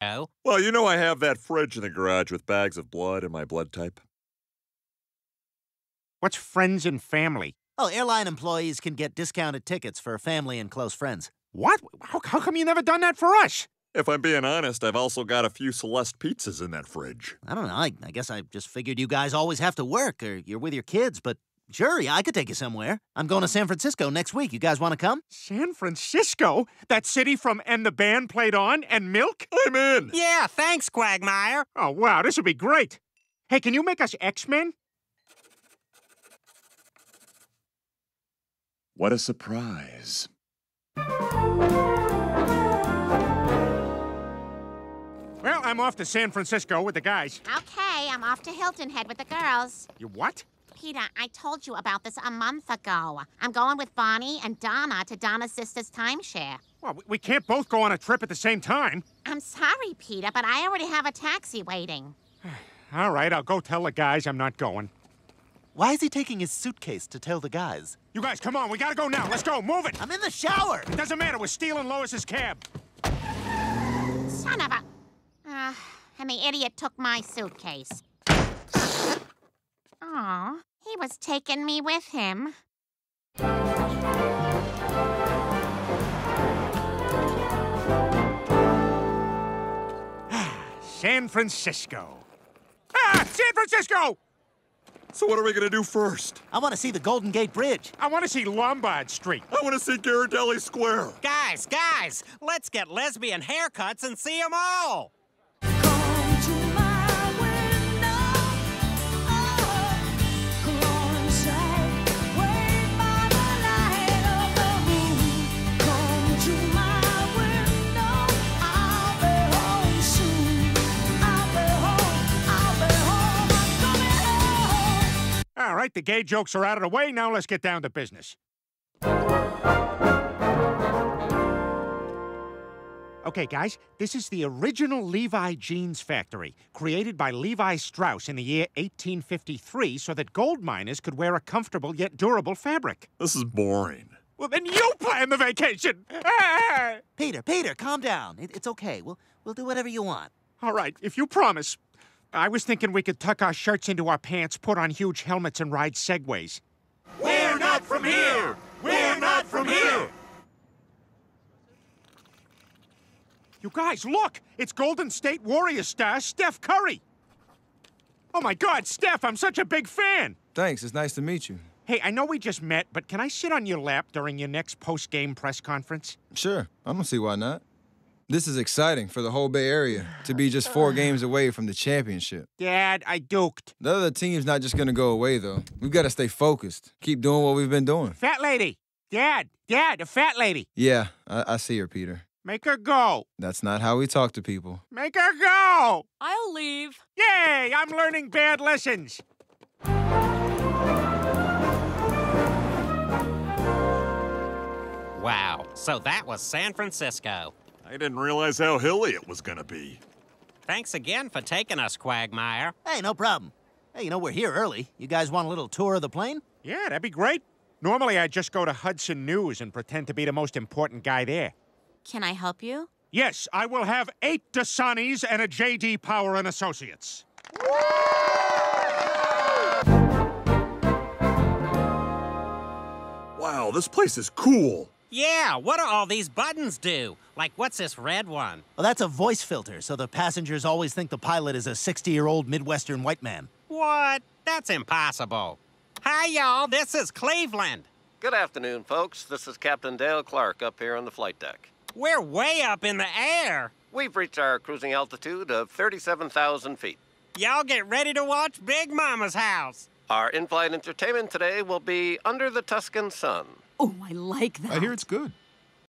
Oh? Well, you know I have that fridge in the garage with bags of blood and my blood type. What's friends and family? Oh, airline employees can get discounted tickets for family and close friends. What? How, how come you never done that for us? If I'm being honest, I've also got a few Celeste pizzas in that fridge. I don't know. I, I guess I just figured you guys always have to work or you're with your kids, but sure, yeah, I could take you somewhere. I'm going to San Francisco next week. You guys want to come? San Francisco? That city from And the Band Played On and Milk? I'm in! Yeah, thanks, Quagmire. Oh, wow, this would be great. Hey, can you make us X-Men? What a surprise. Well, I'm off to San Francisco with the guys. Okay, I'm off to Hilton Head with the girls. You what? Peter, I told you about this a month ago. I'm going with Bonnie and Donna to Donna's sister's timeshare. Well, we- we can't both go on a trip at the same time. I'm sorry, Peter, but I already have a taxi waiting. All right, I'll go tell the guys I'm not going. Why is he taking his suitcase to tell the guys? You guys, come on, we gotta go now. Let's go, move it. I'm in the shower! It doesn't matter, we're stealing Lois's cab. Son of a. Uh, and the idiot took my suitcase. Aw, he was taking me with him. San Francisco. Ah, San Francisco! So what are we gonna do first? I want to see the Golden Gate Bridge. I want to see Lombard Street. I want to see Ghirardelli Square. Guys, guys, let's get lesbian haircuts and see 'em all. All right, the gay jokes are out of the way. Now let's get down to business. Okay, guys, this is the original Levi Jeans factory, created by Levi Strauss in the year 1853 so that gold miners could wear a comfortable yet durable fabric. This is boring. Well, then you plan the vacation! Peter, Peter, calm down. It, it's okay. We'll, we'll do whatever you want. All right, if you promise. I was thinking we could tuck our shirts into our pants, put on huge helmets, and ride segways. We're not from here! We're not from here! You guys, look! It's Golden State Warriors star Steph Curry! Oh my god, Steph, I'm such a big fan! Thanks, it's nice to meet you. Hey, I know we just met, but can I sit on your lap during your next post game press conference? Sure, I don't see why not. This is exciting for the whole Bay Area to be just four games away from the championship. Dad, I duked. The other team's not just gonna go away, though. We've got to stay focused, keep doing what we've been doing. Fat lady! Dad! Dad, a fat lady! Yeah, I, I see her, Peter. Make her go! That's not how we talk to people. Make her go! I'll leave. Yay! I'm learning bad lessons! Wow, so that was San Francisco. I didn't realize how hilly it was gonna be. Thanks again for taking us, Quagmire. Hey, no problem. Hey, you know, we're here early. You guys want a little tour of the plane? Yeah, that'd be great. Normally, I'd just go to Hudson News and pretend to be the most important guy there. Can I help you? Yes, I will have eight Dasanis and a J.D. Power and Associates. Wow, this place is cool. Yeah, what do all these buttons do? Like, what's this red one? Well, that's a voice filter, so the passengers always think the pilot is a 60 year old Midwestern white man. What? That's impossible. Hi, y'all, this is Cleveland. Good afternoon, folks. This is Captain Dale Clark up here on the flight deck. We're way up in the air. We've reached our cruising altitude of 37,000 feet. Y'all get ready to watch Big Mama's house. Our in flight entertainment today will be Under the Tuscan Sun. Oh, I like that. I hear it's good.